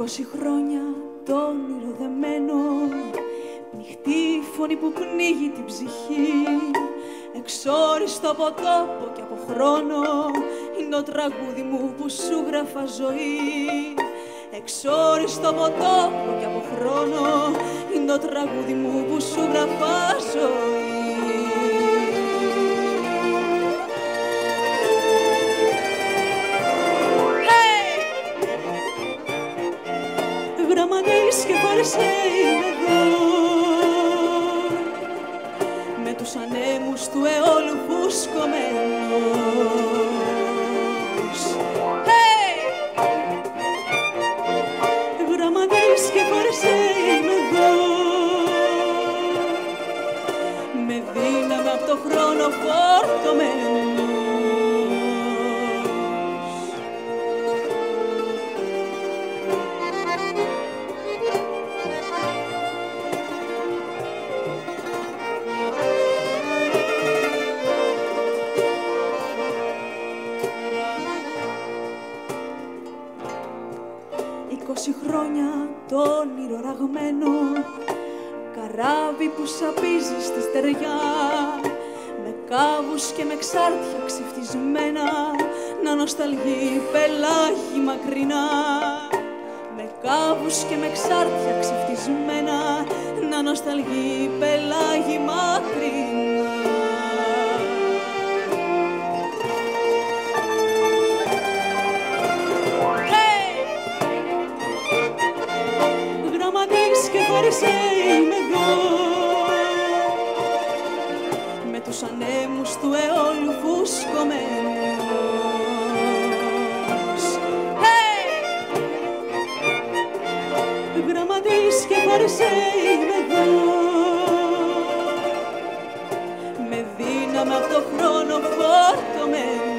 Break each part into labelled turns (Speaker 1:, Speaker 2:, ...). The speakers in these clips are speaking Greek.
Speaker 1: Είκοσι χρόνια το όνειρο δεμένο. Νυχτή φωνή που πνίγει την ψυχή. Εξόριστο από τόπο και από χρόνο. Είναι το τραγούδι μου που σου γράφα ζωή. Εξόριστο από τόπο και από χρόνο. Είναι το τραγούδι μου που σου γράφα ζωή και χώρισε είμαι εδώ. Με τους ανέμους του αιώλου φουσκωμένος καράβι που σαπίζει στη στεριά. Με κάβους και με ξάρτια ξεφτισμένα. Να νοσταλγεί πελάγι μακρινά. Με κάβους και με ξάρτια ξεφτισμένα. Να νοσταλγεί πελάγι μακρινά και χωρίς είμαι εδώ με τους ανέμους του αιώλου φουσκωμένους hey! Γραμματής και χωρίς είμαι εδώ με δύναμη από το χρόνο φορτωμένο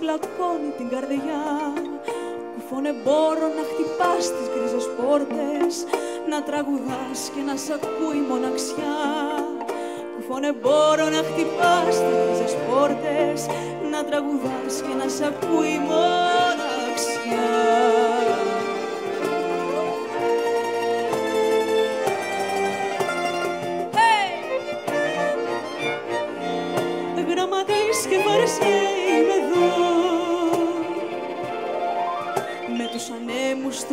Speaker 1: πλακώνει την καρδιά. Κουφώνε μπορώ να χτυπάς τις γκρίζες πόρτες. Να τραγουδάς και να σ' ακούει μοναξιά. Κουφώνε μπορώ να χτυπάς τις γκρίζες πόρτες. Να τραγουδάς και να σ' ακούει μοναξιά Γραμματής και βαρεσέ τους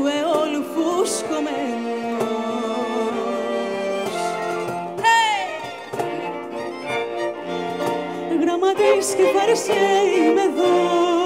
Speaker 1: αιώλου φουσκωμένος. Hey! Γραμματής και είμαι εδώ